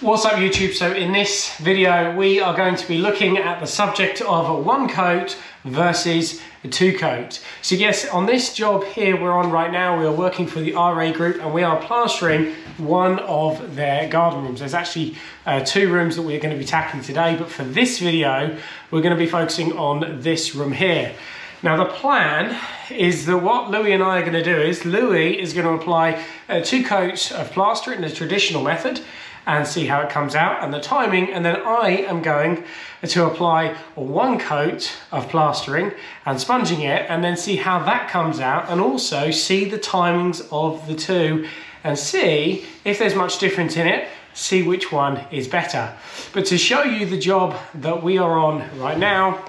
What's up YouTube? So in this video we are going to be looking at the subject of a one coat versus a two coat. So yes, on this job here we're on right now, we are working for the RA group and we are plastering one of their garden rooms. There's actually uh, two rooms that we're going to be tackling today, but for this video we're going to be focusing on this room here. Now the plan is that what Louis and I are going to do is Louis is going to apply uh, two coats of plaster in the traditional method and see how it comes out and the timing. And then I am going to apply one coat of plastering and sponging it and then see how that comes out and also see the timings of the two and see if there's much difference in it see which one is better. But to show you the job that we are on right now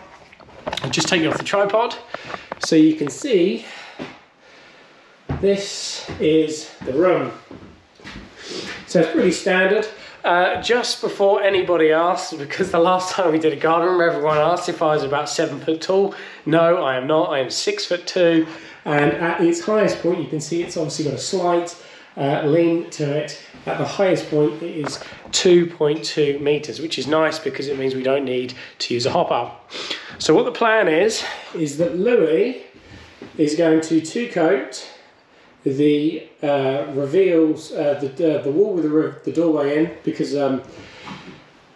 I'll just take you off the tripod so you can see this is the room so it's pretty standard. Uh, just before anybody asks, because the last time we did a garden room, everyone asked if I was about seven foot tall. No, I am not. I am six foot two. And at its highest point, you can see it's obviously got a slight uh, lean to it. At the highest point, it is 2.2 meters, which is nice because it means we don't need to use a hopper. So what the plan is, is that Louis is going to two coat the uh, reveals uh, the, uh, the wall with the, the doorway in because um,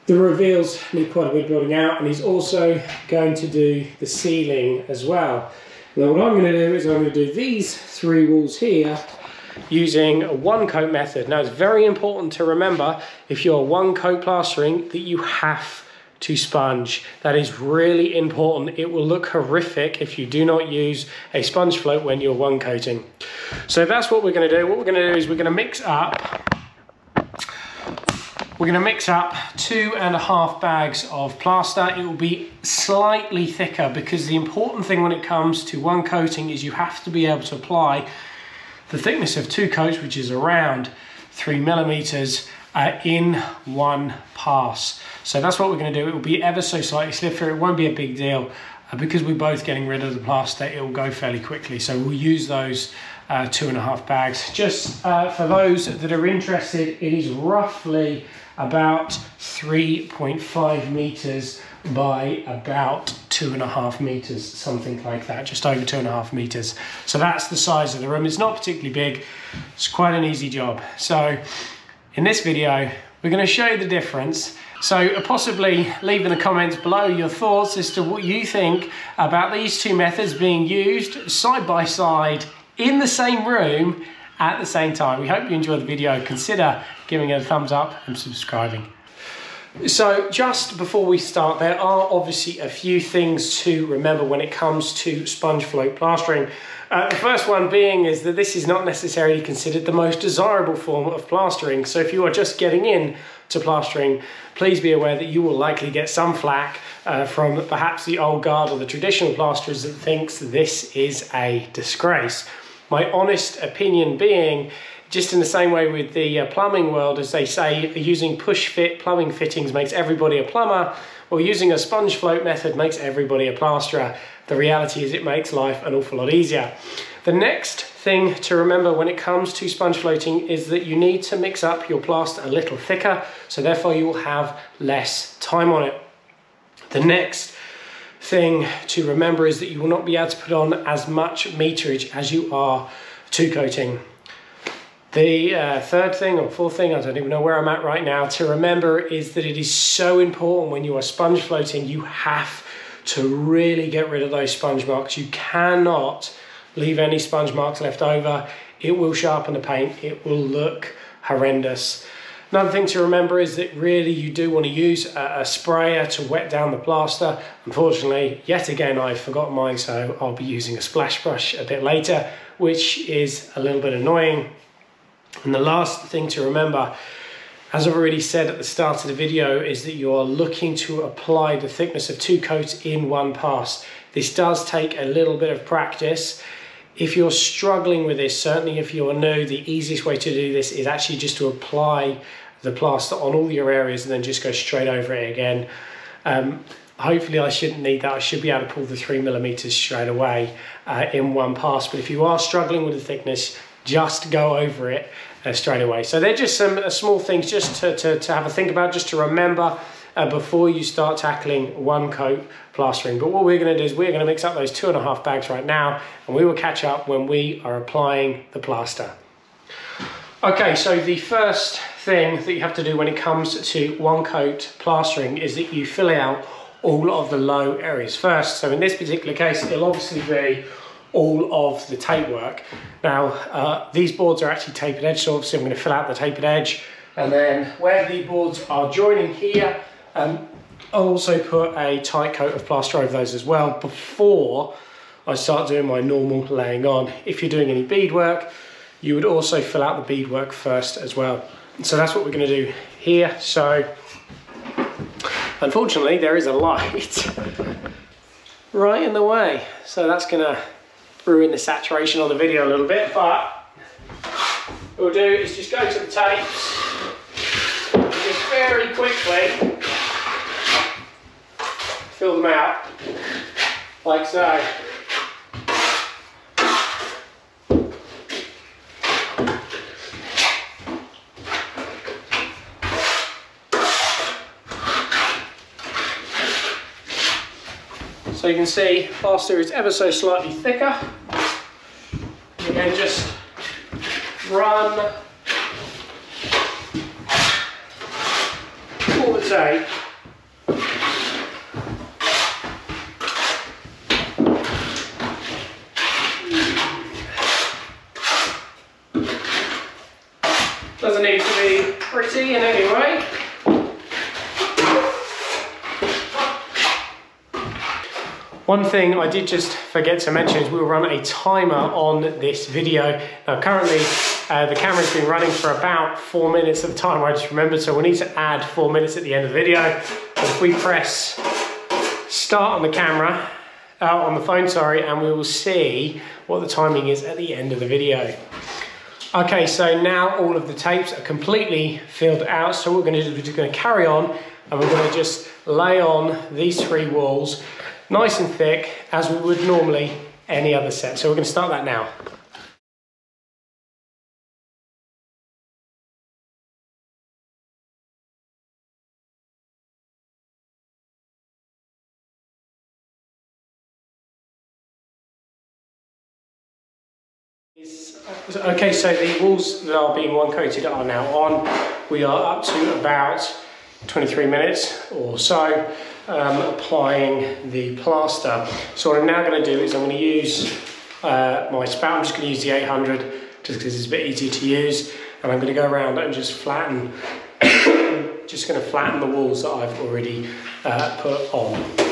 the reveals need quite a bit of building out and he's also going to do the ceiling as well. Now what I'm going to do is I'm going to do these three walls here using a one coat method. Now it's very important to remember if you're one coat plastering that you have to sponge. That is really important. It will look horrific if you do not use a sponge float when you're one coating. So that's what we're gonna do. What we're gonna do is we're gonna mix up we're going to mix up two and a half bags of plaster. It will be slightly thicker because the important thing when it comes to one coating is you have to be able to apply the thickness of two coats, which is around three millimeters, uh, in one pass. So that's what we're going to do. It will be ever so slightly stiffer. It won't be a big deal. Uh, because we're both getting rid of the plaster, it will go fairly quickly. So we'll use those uh, two and a half bags. Just uh, for those that are interested, it is roughly about 3.5 meters by about two and a half meters, something like that, just over two and a half meters. So that's the size of the room. It's not particularly big. It's quite an easy job. So in this video, we're going to show you the difference. So uh, possibly leave in the comments below your thoughts as to what you think about these two methods being used side by side in the same room at the same time. We hope you enjoyed the video. Consider giving it a thumbs up and subscribing. So just before we start, there are obviously a few things to remember when it comes to sponge float plastering. Uh, the first one being is that this is not necessarily considered the most desirable form of plastering. So if you are just getting in to plastering, please be aware that you will likely get some flack uh, from perhaps the old guard or the traditional plasterers that thinks this is a disgrace. My honest opinion being just in the same way with the uh, plumbing world, as they say, using push fit plumbing fittings makes everybody a plumber, or using a sponge float method makes everybody a plasterer. The reality is it makes life an awful lot easier. The next thing to remember when it comes to sponge floating is that you need to mix up your plaster a little thicker, so therefore you will have less time on it. The next thing to remember is that you will not be able to put on as much meterage as you are two coating. The uh, third thing or fourth thing, I don't even know where I'm at right now, to remember is that it is so important when you are sponge floating, you have to really get rid of those sponge marks. You cannot leave any sponge marks left over. It will sharpen the paint, it will look horrendous. Another thing to remember is that really you do want to use a, a, sprayer to wet down the plaster. Unfortunately, yet again, I've forgotten mine, so I'll be using a splash brush a bit later, which is a little bit annoying. And the last thing to remember, as I've already said at the start of the video, is that you are looking to apply the thickness of two coats in one pass. This does take a little bit of practice. If you're struggling with this, certainly if you're new, the easiest way to do this is actually just to apply the plaster on all your areas and then just go straight over it again. Um, hopefully I shouldn't need that. I should be able to pull the three millimeters straight away uh, in one pass. But if you are struggling with the thickness, just go over it uh, straight away. So they're just some uh, small things just to, to, to have a think about, just to remember uh, before you start tackling one coat plastering. But what we're going to do is we're going to mix up those two and a half bags right now and we will catch up when we are applying the plaster. Okay, so the first thing that you have to do when it comes to one coat plastering is that you fill out all of the low areas first. So in this particular case, it'll obviously be all of the tape work. Now, uh, these boards are actually tapered edge, so obviously I'm going to fill out the tapered edge. And then where the boards are joining here, um, I'll also put a tight coat of plaster over those as well before I start doing my normal laying on. If you're doing any beadwork, you would also fill out the beadwork first as well. So that's what we're going to do here. So unfortunately there is a light right in the way. So that's going ruin the saturation on the video a little bit, but what we'll do is just go to the tapes just very quickly fill them out like so. You can see plaster is ever so slightly thicker. You then just run all the tape Doesn't need to be pretty in any way. One thing I did just forget to mention is we'll run a timer on this video. Now currently uh, the camera's been running for about four minutes at the time I just remembered, so we need to add four minutes at the end of the video. But if we press start on the camera, uh, on the phone, sorry, and we will see what the timing is at the end of the video. Okay, so now all of the tapes are completely filled out. So what we're gonna do is we're just gonna carry on and we're gonna just lay on these three walls nice and thick as we would normally any other set. So we're gonna start that now. Uh, okay, so the walls that are being one coated are now on. We are up to about 23 minutes or so um, applying the plaster. So what I'm now going to do is I'm going to use uh, my spout. I'm just going to use the 800 just because it's a bit easier to use. And I'm going to go around and just flatten, just going to flatten the walls that I've already uh, put on.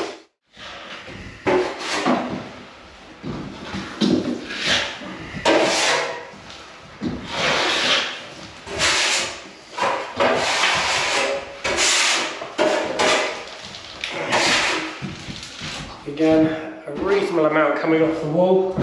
Again, a reasonable amount coming off the wall.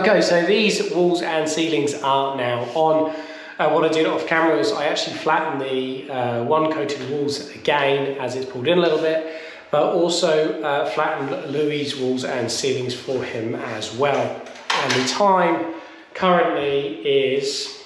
Okay, so these walls and ceilings are now on. Uh, what I did off camera is I actually flattened the uh, one coated walls again as it's pulled in a little bit, but also uh, flattened Louis' walls and ceilings for him as well. And the time currently is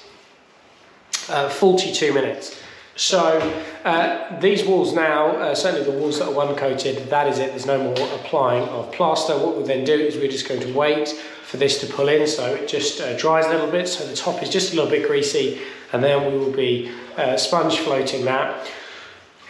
uh, 42 minutes. So uh, these walls now, uh, certainly the walls that are one coated, that is it, there's no more applying of plaster. What we'll then do is we're just going to wait for this to pull in so it just uh, dries a little bit so the top is just a little bit greasy and then we will be uh, sponge floating that.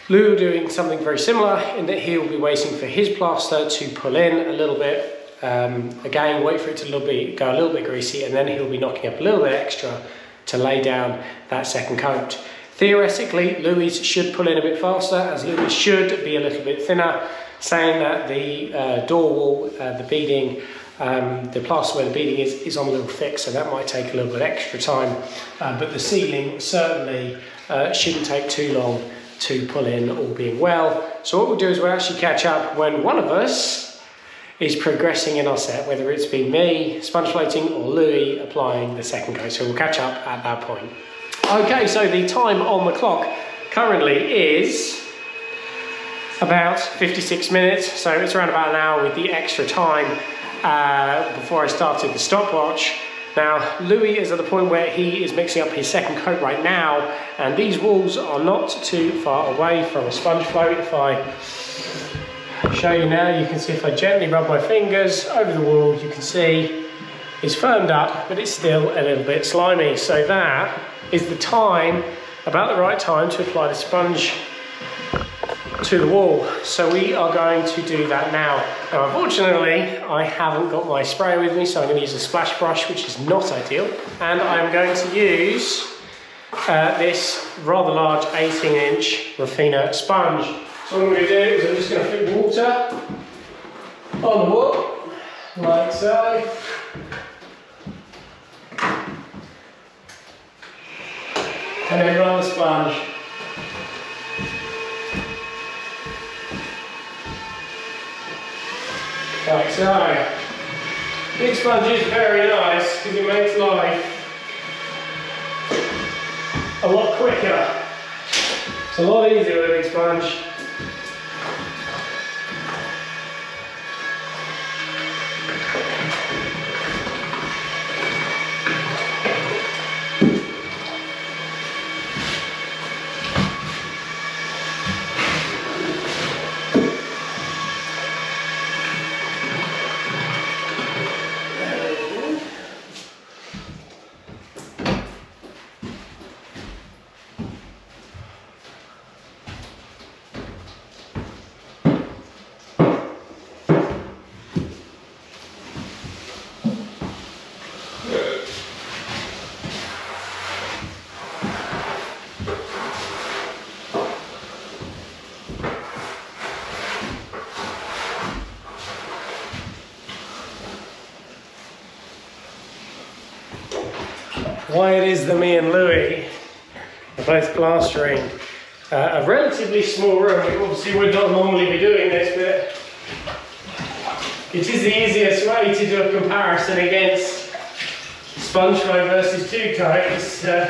Lou doing something very similar in that he will be waiting for his plaster to pull in a little bit. Um, again, wait for it to little bit, go a little bit greasy and then he'll be knocking up a little bit extra to lay down that second coat. Theoretically, Louis should pull in a bit faster as Louis should be a little bit thinner, saying that the uh, door wall, uh, the beading um, the plaster where the beading is, is on a little thick, so that might take a little bit extra time. Uh, but the ceiling certainly uh, shouldn't take too long to pull in all being well. So what we'll do is we'll actually catch up when one of us is progressing in our set, whether it's been me sponge floating or Louis applying the second coat. So we'll catch up at that point. Okay, so the time on the clock currently is about 56 minutes. So it's around about an hour with the extra time uh, before I started the stopwatch. Now, Louis is at the point where he is mixing up his second coat right now, and these walls are not too far away from a sponge float. If I show you now, you can see if I gently rub my fingers over the wall, you can see it's firmed up, but it's still a little bit slimy. So that is the time, about the right time to apply the sponge to the wall. So we are going to do that now. Now unfortunately, I haven't got my spray with me, so I'm going to use a splash brush, which is not ideal. And I'm going to use uh, this rather large 18 inch Refina sponge. So what I'm going to do is I'm just going to put water on the wall, like so. And then run the sponge Like so. Big sponge is very nice because it makes life a lot quicker. It's a lot easier with a big sponge. Why it is that me and Louis are both plastering uh, a relatively small room. Obviously, We would not normally be doing this, but it is the easiest way to do a comparison against sponge flow versus two coats. Uh,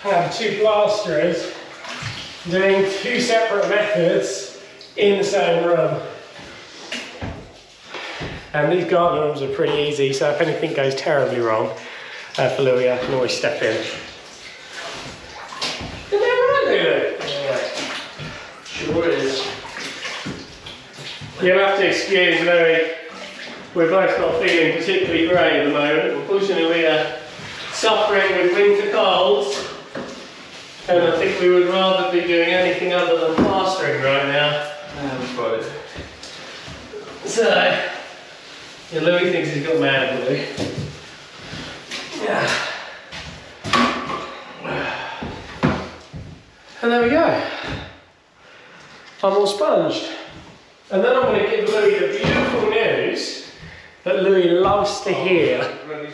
have two plasterers doing two separate methods in the same room. And these garden rooms are pretty easy, so if anything goes terribly wrong, uh, for Louis, I can always step in. Is that right, Louis? Yeah. Sure is. You'll have to excuse Louis. We're both not feeling particularly great at the moment. Unfortunately, we are suffering with winter colds. And I think we would rather be doing anything other than plastering right now. That's right. So, yeah, Louis thinks he's got mad Louis. Yeah. And there we go. I'm all sponged. And then I'm going to give Louis the beautiful news that Louis loves to oh, hear. Really.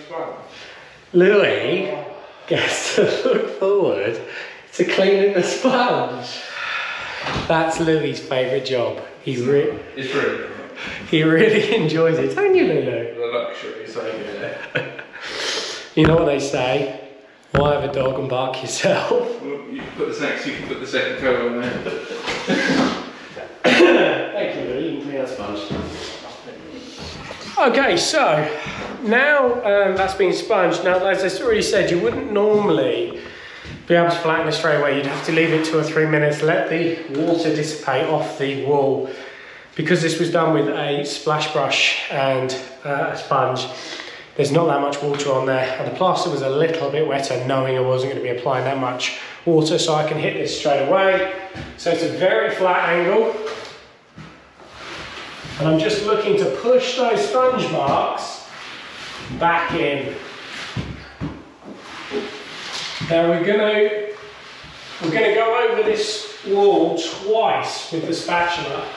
Louis oh. gets to look forward to cleaning the sponge. That's Louis's favourite job. He, re- It's really he really enjoys it, don't you, Lulu? the luxury, so yeah. You know what they say? Why have a dog and bark yourself? Well, you can put the next, you can put the second coat on there. Thank you, Lou. You can clean that sponge. Okay, so now um, that's been sponged. Now, as I already said, you wouldn't normally be able to flatten it straight away. You'd have to leave it two or three minutes, let the water dissipate off the wall. Because this was done with a splash brush and uh, a sponge, there's not that much water on there. And the plaster was a little bit wetter, knowing I wasn't going to be applying that much water, so I can hit this straight away. So it's a very flat angle. And I'm just looking to push those sponge marks back in. Now we're gonna we're gonna go over this wall twice with the spatula.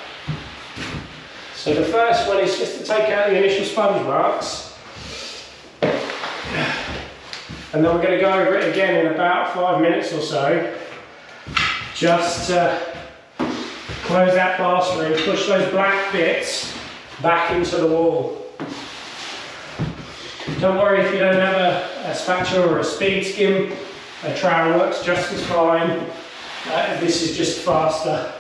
So the first one is just to take out the initial sponge marks. And then we're going to go over it again in about five minutes or so. Just to close that plaster and push those black bits back into the wall. Don't worry if you don't have a, a spatula or a speed skim, a trowel works just as fine. Uh, this is just faster.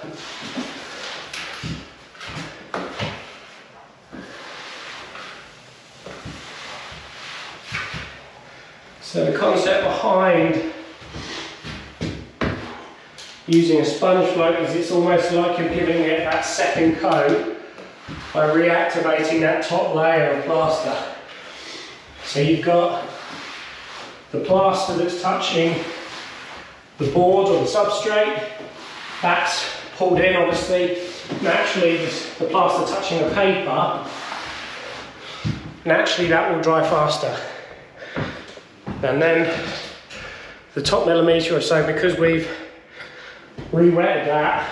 So the concept behind using a sponge float is it's almost like you're giving it that second coat by reactivating that top layer of plaster. So you've got the plaster that's touching the board or the substrate, that's pulled in obviously. Naturally the plaster touching the paper, naturally that will dry faster. And then the top millimetre or so, because we've re-wetted that,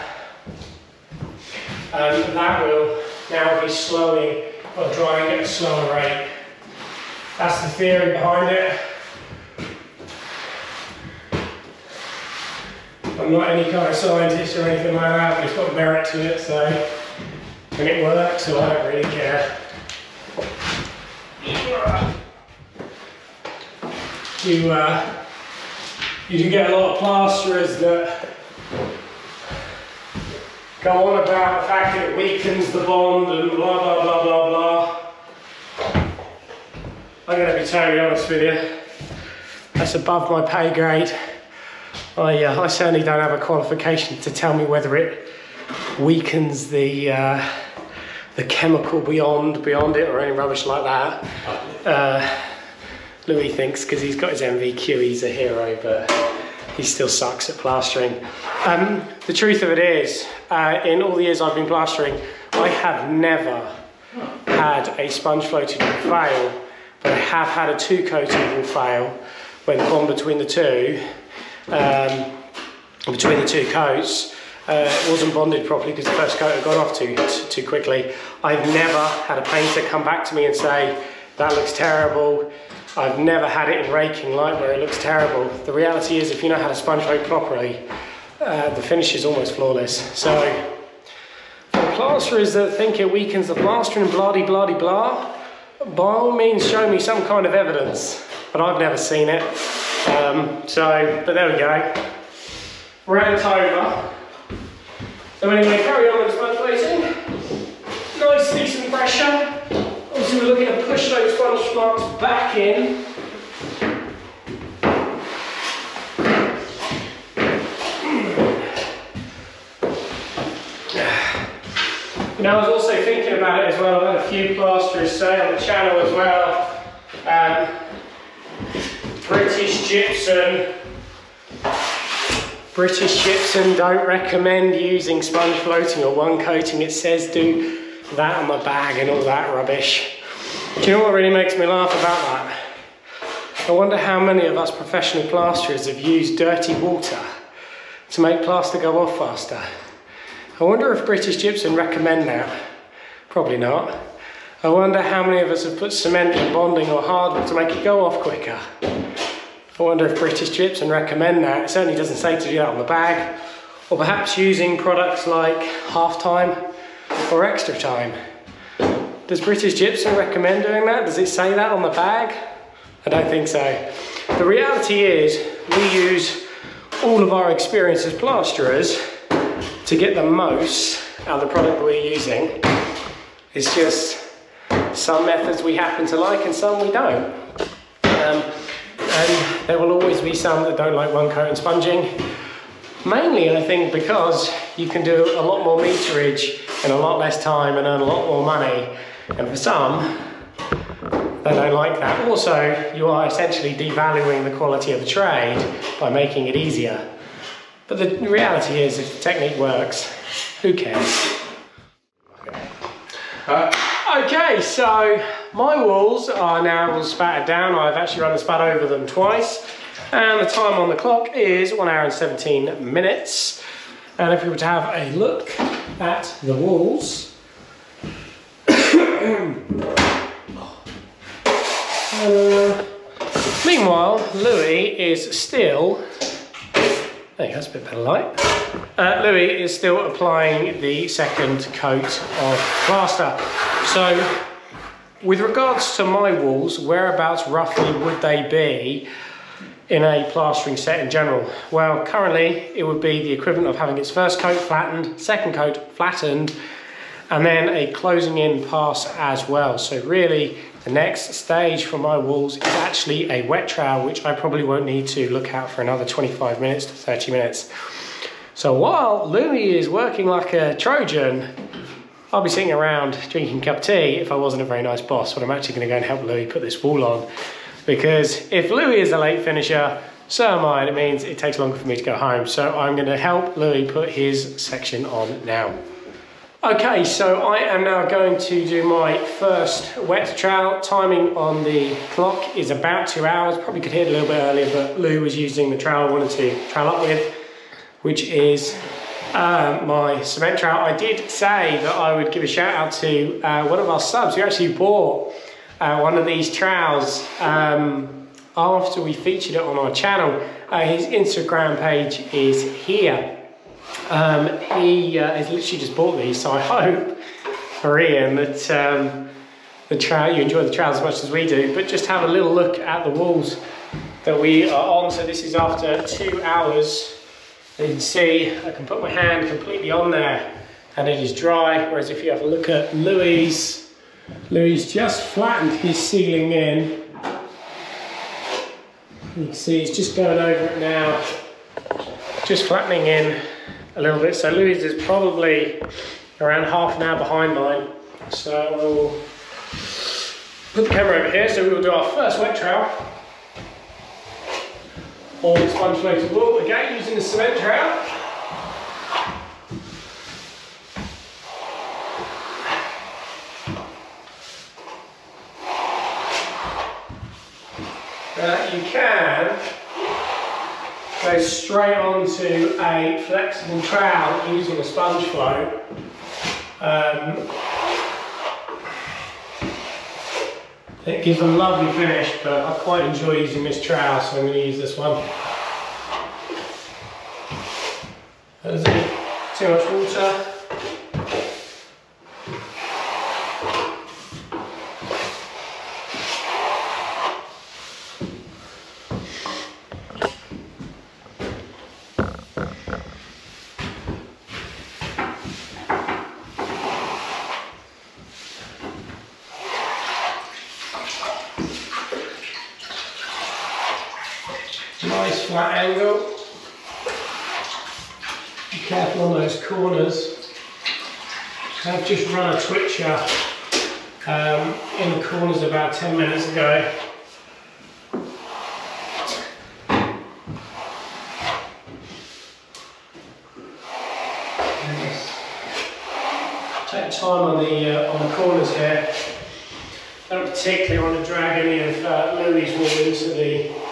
um, that will now be slowing or drying at a slower rate. That's the theory behind it. I'm not any kind of scientist or anything like that, but it's got merit to it, so and it works, so I don't really care. You, uh, you do get a lot of plasterers that go on about the fact that it weakens the bond and blah blah blah blah blah. I'm going to be totally honest with you. That's above my pay grade. I, uh, I certainly don't have a qualification to tell me whether it weakens the uh, the chemical beyond beyond it or any rubbish like that. Uh, Louis thinks because he's got his NVQ, he's a hero, but he still sucks at plastering. Um, the truth of it is, uh, in all the years I've been plastering, I have never had a sponge floating fail, but I have had a two coating will fail when the bond between the two, um, between the two coats, uh, wasn't bonded properly because the first coat had gone off too, too quickly. I've never had a painter come back to me and say, that looks terrible, I've never had it in raking light where it looks terrible. The reality is if you know how to sponge float properly, uh, the finish is almost flawless. So, for the plasterers that think it weakens the plaster and blah de blah de blah, by all means show me some kind of evidence, but I've never seen it. Um, so, but there we go. Rant over. So anyway, carry on with sponge floating. Nice decent pressure. We're looking to push those sponge marks back in. Now I was also thinking about it as well, I've had a few plasterers say on the channel as well, um, British gypsum British gypsum don't recommend using sponge floating or one coating. It says do that on the bag and all that rubbish. Do you know what really makes me laugh about that? I wonder how many of us professional plasterers have used dirty water to make plaster go off faster. I wonder if British Gypsum recommend that. Probably not. I wonder how many of us have put cement in bonding or Hardwall to make it go off quicker. I wonder if British Gypsum recommend that. It certainly doesn't say to do that on the bag. Or perhaps using products like half time or extra time. Does British Gypsum recommend doing that? Does it say that on the bag? I don't think so. The reality is we use all of our experience as plasterers to get the most out of the product we're using. It's just some methods we happen to like and some we don't. Um, and there will always be some that don't like one coat and sponging. Mainly, I think, because you can do a lot more meterage in a lot less time and earn a lot more money. And for some, they don't like that. Also, you are essentially devaluing the quality of the trade by making it easier. But the reality is, if the technique works, who cares? Uh, Okay, so my walls are now all spattered down. I've actually run the spat over them twice. And the time on the clock is 1 hour and 17 minutes. And if we were to have a look at the walls, uh, Meanwhile, Louis is still. There that's a bit better light. Uh, Louis is still applying the second coat of plaster. So, with regards to my walls, whereabouts roughly would they be in a plastering set in general? Well, currently it would be the equivalent of having its first coat flattened, second coat flattened, and then a closing in pass as well. So really, the next stage for my walls is actually a wet trowel, which I probably won't need to look at for another 25 minutes to 30 minutes. So while Louis is working like a Trojan, I'll be sitting around drinking cup of tea if I wasn't a very nice boss, but I'm actually gonna go and help Louis put this wall on. Because if Louis is a late finisher, so am I, and it means it takes longer for me to go home. So I'm gonna help Louis put his section on now. Okay, so I am now going to do my first wet trowel. Timing on the clock is about two hours. Probably could hit a little bit earlier, but Lou was using the trowel I wanted to trowel up with, which is uh, my cement trowel. I did say that I would give a shout out to uh, one of our subs who actually bought uh, one of these trowels um, after we featured it on our channel. Uh, his Instagram page is here. Um, he uh, has literally just bought these, so I hope for Ian that um, the you enjoy the trowel as much as we do. But just have a little look at the walls that we are on. So this is after two hours. You can see I can put my hand completely on there and it is dry. Whereas if you have a look at Louis, Louis just flattened his ceiling in. You can see he's just going over it now, just flattening in a little bit. So Louis is probably around half an hour behind mine. So we'll put the camera over here. So we will do our first wet trowel All the sponge floated wool. Again, using the cement trowel. Uh, you can go straight onto a flexible trowel using a sponge float. Um, it gives a lovely finish, but I quite enjoy using this trowel, so I'm going to use this one. Too much water. Nice flat angle. Be careful on those corners. I've just run a twitcher um, in the corners about 10 minutes ago. Take time on the uh, on the corners here. I don't particularly want to drag any of uh, Louis' wool into the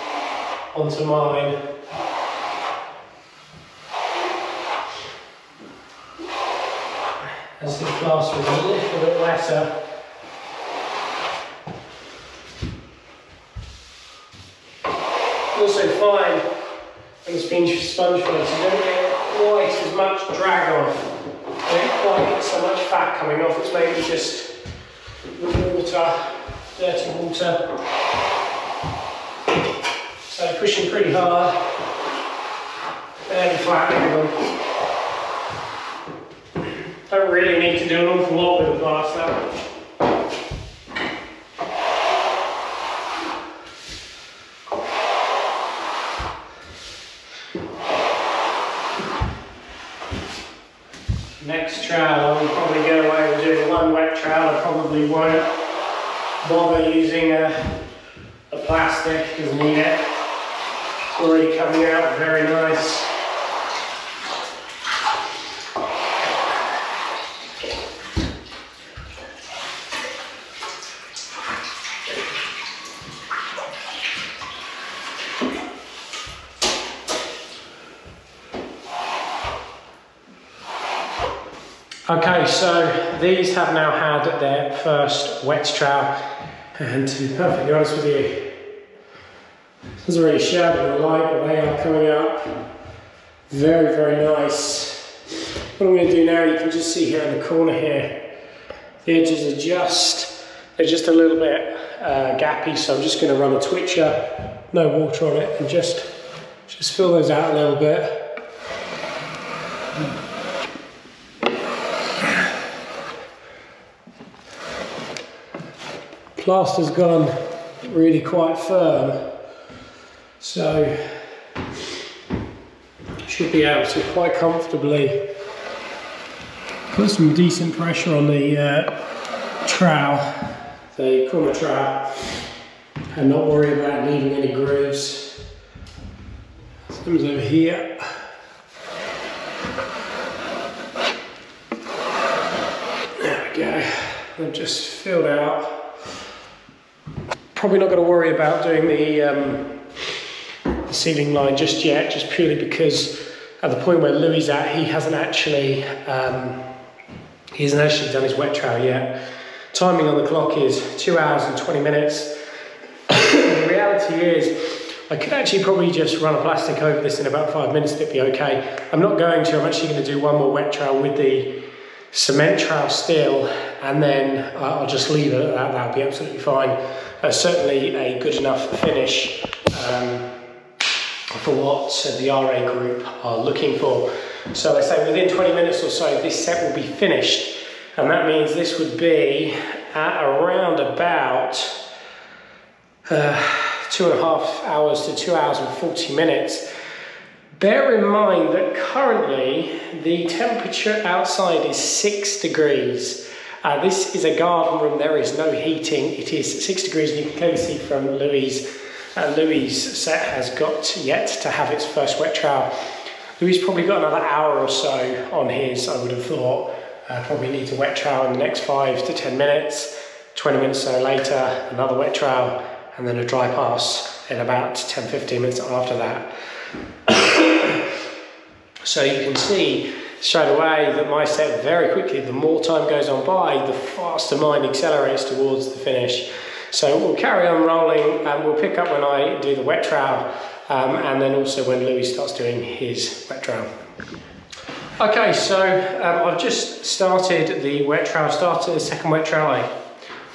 onto mine. As the plaster was a little bit wetter. Also find when it's been sponge floated, you don't get quite as much drag off. You don't quite get so much fat coming off, it's maybe just the water, dirty water. So pushing pretty hard, fairly flattening them. Don't really need to do an awful lot with the plaster. Next trowel, I will probably get away with doing one wet trowel. I probably won't bother using a, a plastic because I need it. Coming out very nice. Okay, so these have now had their first wet trowel, and to be perfectly honest with you, Doesn't really show in the light, but they are coming up very, very nice. What I'm going to do now, you can just see here in the corner here, the edges are just, they're just a little bit uh, gappy, so I'm just going to run a twitcher, no water on it, and just, just fill those out a little bit. Plaster's gone really quite firm, so should be able to quite comfortably put some decent pressure on the uh, trowel, the corner trowel, and not worry about leaving any grooves. Comes over here. There we go. I've just filled out probably not going to worry about doing the, um, the ceiling line just yet, just purely because at the point where Louis at, he hasn't actually um, he hasn't actually done his wet trowel yet. Timing on the clock is two hours and 20 minutes. the reality is, I could actually probably just run a plastic over this in about five minutes, it'd be okay. I'm not going to, I'm actually going to do one more wet trowel with the cement trowel still, and then I'll just leave it at that, that'll be absolutely fine uh, certainly a good enough finish um, for what the RA group are looking for. So I say within 20 minutes or so, this set will be finished. And that means this would be at around about uh, two and a half hours to two hours and 40 minutes. Bear in mind that currently the temperature outside is six degrees. Uh, this is a garden room, there is no heating. It is six degrees and you can clearly see from Louis, uh, Louis' set has got yet to have its first wet trowel. Louis probably got another hour or so on his, I would have thought. Uh, probably needs a wet trowel in the next five to 10 minutes. 20 minutes or so later, another wet trowel, and then a dry pass in about 10 15 minutes after that. so you can see straight away that my set very quickly, the more time goes on by, the faster mine accelerates towards the finish. So we'll carry on rolling and we'll pick up when I do the wet trowel um, and then also when Louis starts doing his wet trowel. Okay, so um, I've just started the wet trowel, started the second wet trowel.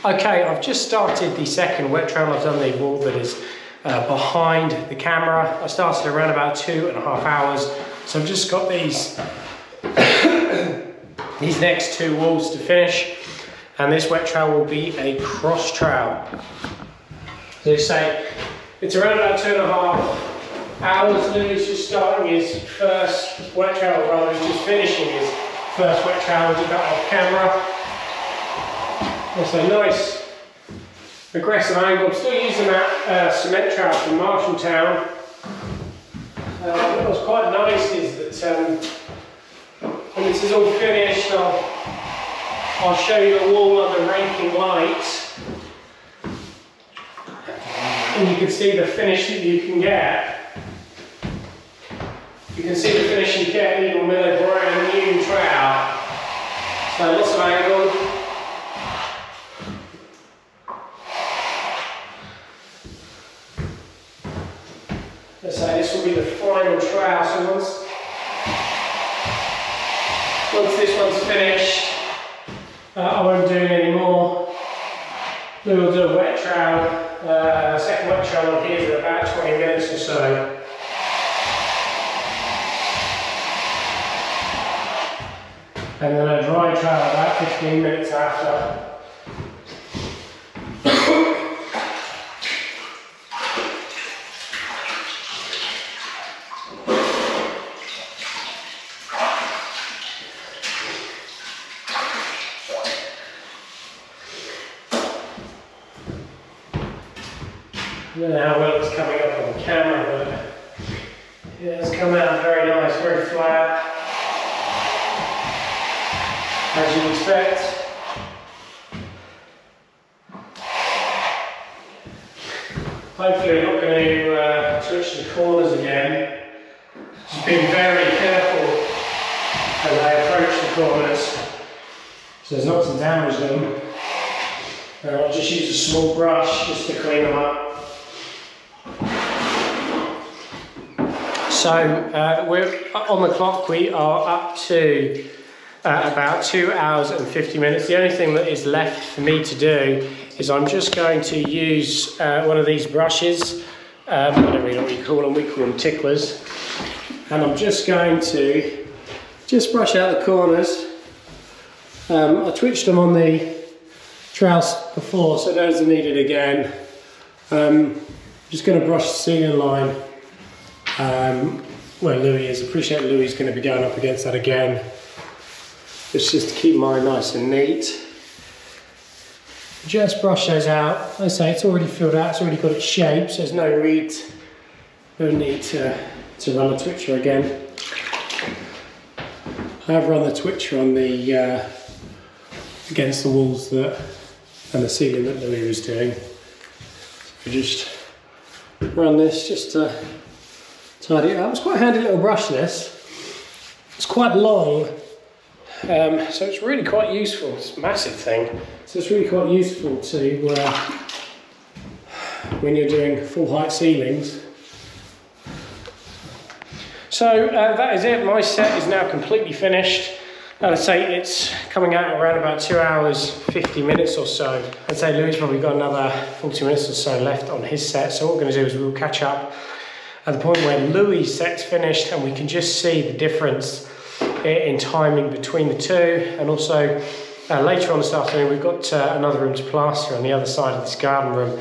Okay, I've just started the second wet trowel. I've done the wall that is uh, behind the camera. I started around about two and a half hours. So I've just got these these next two walls to finish and this wet trowel will be a cross trowel. So they say it's around about two and a half hours. Louis just starting his first wet trowel, rather he's just finishing his first wet trowel to got off camera. It's a nice aggressive angle. I'm still using that uh, cement trowel from Marshalltown. Uh, was quite nice is that um, when this is all finished, I'll, I'll show you the wall under raking lights. And you can see the finish that you can get. You can see the finish you get even with a brand new trowel. So lots of angle. Say this will be the final trowel. So once once this one's finished, uh, I won't do it anymore. We will do a wet trowel, uh, second wet trowel on here for about 20 minutes or so. And then a dry trowel about 15 minutes after. I don't know how well it's coming up on the camera, but yeah, it's come out very nice, very flat. As you'd expect. Hopefully I'm not going to uh, touch the corners again. Just being very careful as I approach the corners so there's not to damage them. Uh, I'll just use a small brush just to clean them up. So uh, we're on the clock. We are up to uh, about two hours and 50 minutes. The only thing that is left for me to do is I'm just going to use uh, one of these brushes. Um, I don't really know what you call them. We call them ticklers. And I'm just going to just brush out the corners. Um, I twitched them on the trowels before, so those are needed again. Um, just going to brush the ceiling line um, where Louis is. Appreciate Louis is going to be going up against that again. It's just to keep mine nice and neat. Just brush those out. I say it's already filled out, it's already got its shape, so there's no need, no need to, to run the twitcher again. I have run the twitcher on the uh, against the walls that and the ceiling that Louis was doing. So just run this just to tidy it up. It's quite a handy little brush this. It's quite long, um, so it's really quite useful. It's a massive thing. So it's really quite useful to, uh, when you're doing full height ceilings. So uh, that is it. My set is now completely finished. I'd say it's coming out around about two hours, 50 minutes or so. I'd say Louis probably got another 40 minutes or so left on his set. So what we're gonna do is we'll catch up at the point where Louis' set's finished and we can just see the difference in timing between the two. And also uh, later on this afternoon, we've got uh, another room to plaster on the other side of this garden room.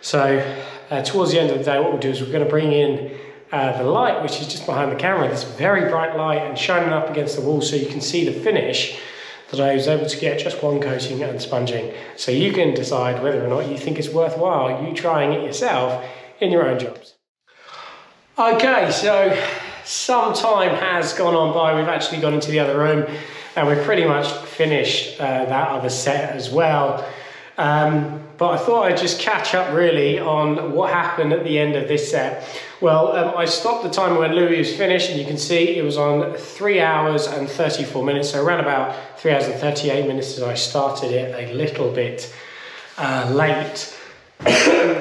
So uh, towards the end of the day, what we'll do is we're gonna bring in uh, the light, which is just behind the camera, this very bright light and shining up against the wall so you can see the finish that I was able to get just one coating and sponging. So you can decide whether or not you think it's worthwhile you trying it yourself in your own jobs. Okay, so some time has gone on by. We've actually gone into the other room and we've pretty much finished uh, that other set as well. Um, but I thought I'd just catch up really on what happened at the end of this set. Well, um, I stopped the timer when Louis was finished and you can see it was on three hours and 34 minutes. So around about three hours and 38 minutes as I started it a little bit uh, late.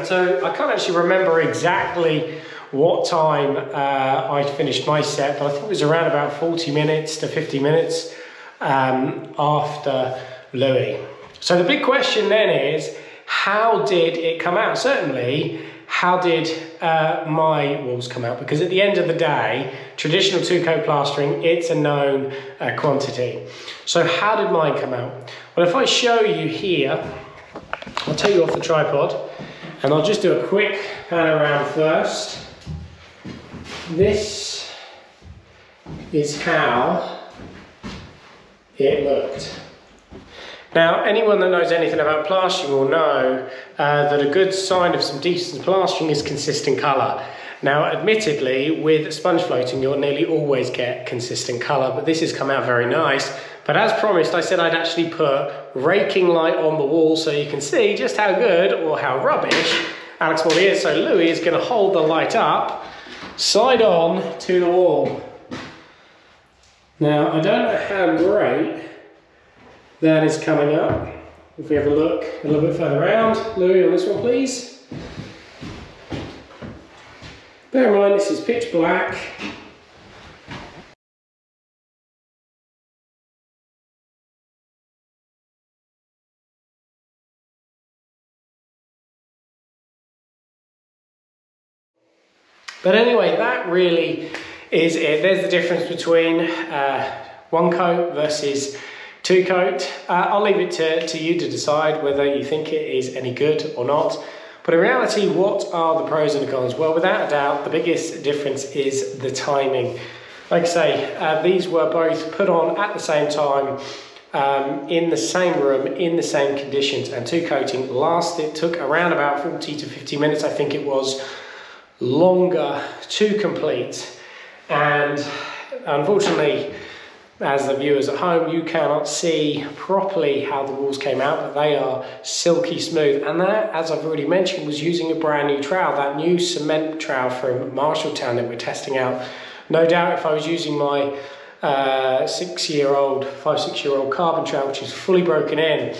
so I can't actually remember exactly what time uh, I finished my set, but I think it was around about 40 minutes to 50 minutes um, after Louis. So the big question then is, how did it come out? Certainly, how did uh, my walls come out? Because at the end of the day, traditional two-coat plastering, it's a known uh, quantity. So how did mine come out? Well, if I show you here, I'll take you off the tripod, and I'll just do a quick pan around first. This is how it looked. Now, anyone that knows anything about plastering will know uh, that a good sign of some decent plastering is consistent colour. Now, admittedly, with sponge floating, you'll nearly always get consistent colour, but this has come out very nice. But as promised, I said I'd actually put raking light on the wall so you can see just how good or how rubbish Alex Morley is. So Louis is going to hold the light up side on to the wall. Now, I don't know how great that is coming up. If we have a look a little bit further around, Louis on this one please. Bear in mind this is pitch black. But anyway, that really is it. There's the difference between uh, one coat versus two coat. Uh, I'll leave it to, to you to decide whether you think it is any good or not. But in reality, what are the pros and the cons? Well, without a doubt, the biggest difference is the timing. Like I say, uh, these were both put on at the same time, um, in the same room, in the same conditions, and two coating lasted, it took around about 40 to 50 minutes, I think it was, longer to complete. And unfortunately, as the viewers at home, you cannot see properly how the walls came out, but they are silky smooth. And that, as I've already mentioned, was using a brand new trowel, that new cement trowel from Marshalltown that we're testing out. No doubt if I was using my uh, six-year-old, five, six-year-old carbon trowel, which is fully broken in,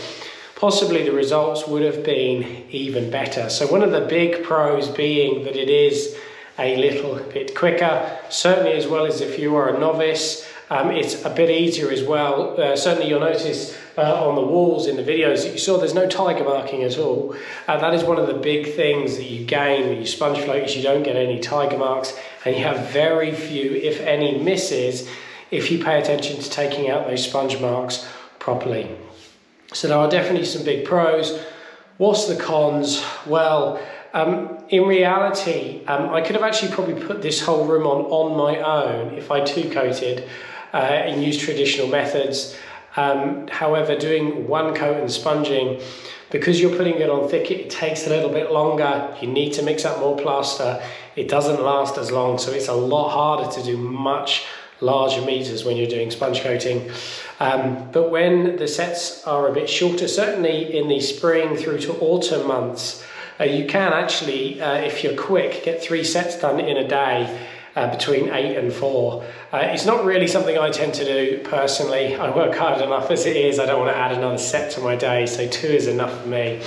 possibly the results would have been even better. So one of the big pros being that it is a little bit quicker. Certainly as well as if you are a novice, um, it's a bit easier as well. Uh, certainly you'll notice uh, on the walls in the videos that you saw there's no tiger marking at all. Uh, that is one of the big things that you gain when you sponge float is you don't get any tiger marks and you have very few, if any, misses if you pay attention to taking out those sponge marks properly. So there are definitely some big pros. What's the cons? Well, um, in reality, um, I could have actually probably put this whole room on on my own if I two coated uh, and use traditional methods. Um, however, doing one coat and sponging, because you're putting it on thick, it takes a little bit longer. You need to mix up more plaster. It doesn't last as long, so it's a lot harder to do much larger meters when you're doing sponge coating. Um, but when the sets are a bit shorter, certainly in the spring through to autumn months, uh, you can actually, uh, if you're quick, get three sets done in a day. Uh, between eight and four. Uh, it's not really something I tend to do personally. I work hard enough as it is. I don't want to add another set to my day, so two is enough for me.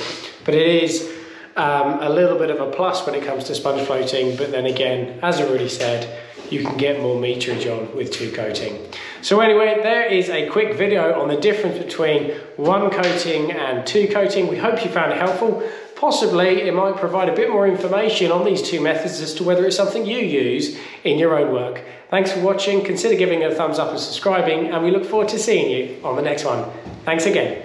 But it is um, a little bit of a plus when it comes to sponge floating, but then again, as I already said, you can get more meterage on with two coating. So anyway, there is a quick video on the difference between one coating and two coating. We hope you found it helpful. Possibly it might provide a bit more information on these two methods as to whether it's something you use in your own work. Thanks for watching, consider giving it a thumbs up and subscribing, and we look forward to seeing you on the next one. Thanks again.